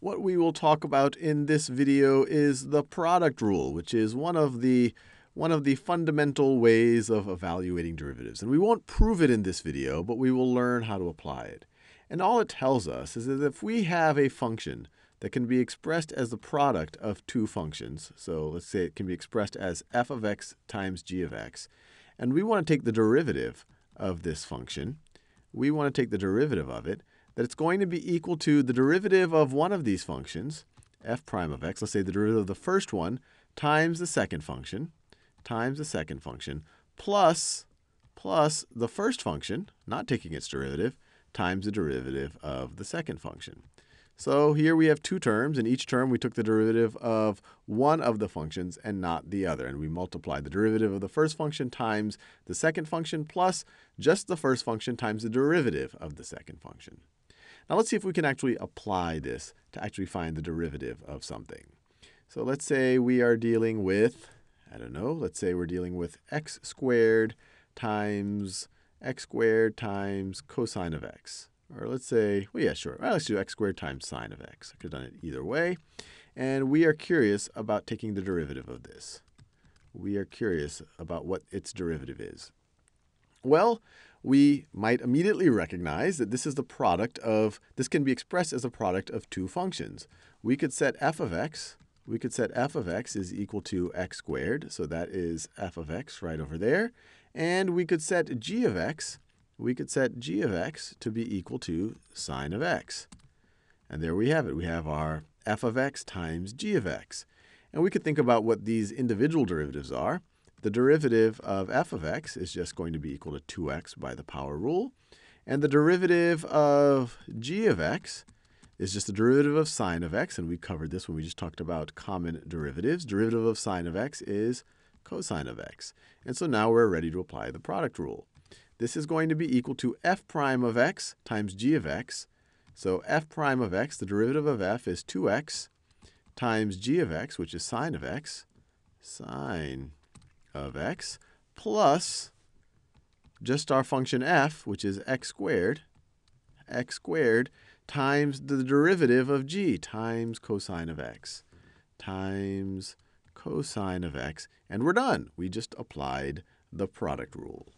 What we will talk about in this video is the product rule, which is one of the one of the fundamental ways of evaluating derivatives. And we won't prove it in this video, but we will learn how to apply it. And all it tells us is that if we have a function that can be expressed as the product of two functions, so let's say it can be expressed as f of x times g of x, and we want to take the derivative of this function, we want to take the derivative of it, that it's going to be equal to the derivative of one of these functions, f prime of x, let's say the derivative of the first one, times the second function, times the second function, plus, plus the first function, not taking its derivative, times the derivative of the second function. So here we have two terms. In each term, we took the derivative of one of the functions and not the other. And we multiplied the derivative of the first function times the second function plus just the first function times the derivative of the second function. Now let's see if we can actually apply this to actually find the derivative of something. So let's say we are dealing with, I don't know, let's say we're dealing with x squared times x squared times cosine of x. Or let's say, well, yeah, sure. Well, let's do x squared times sine of x. I could have done it either way. And we are curious about taking the derivative of this. We are curious about what its derivative is. Well, we might immediately recognize that this is the product of, this can be expressed as a product of two functions. We could set f of x, we could set f of x is equal to x squared, so that is f of x right over there. And we could set g of x we could set g of x to be equal to sine of x. And there we have it. We have our f of x times g of x. And we could think about what these individual derivatives are. The derivative of f of x is just going to be equal to 2x by the power rule. And the derivative of g of x is just the derivative of sine of x. And we covered this when we just talked about common derivatives. Derivative of sine of x is cosine of x. And so now we're ready to apply the product rule. This is going to be equal to f prime of x times g of x. So f prime of x, the derivative of f is 2x times g of x, which is sine of x, sine of x, plus just our function f, which is x squared, x squared, times the derivative of g, times cosine of x, times cosine of x. And we're done. We just applied the product rule.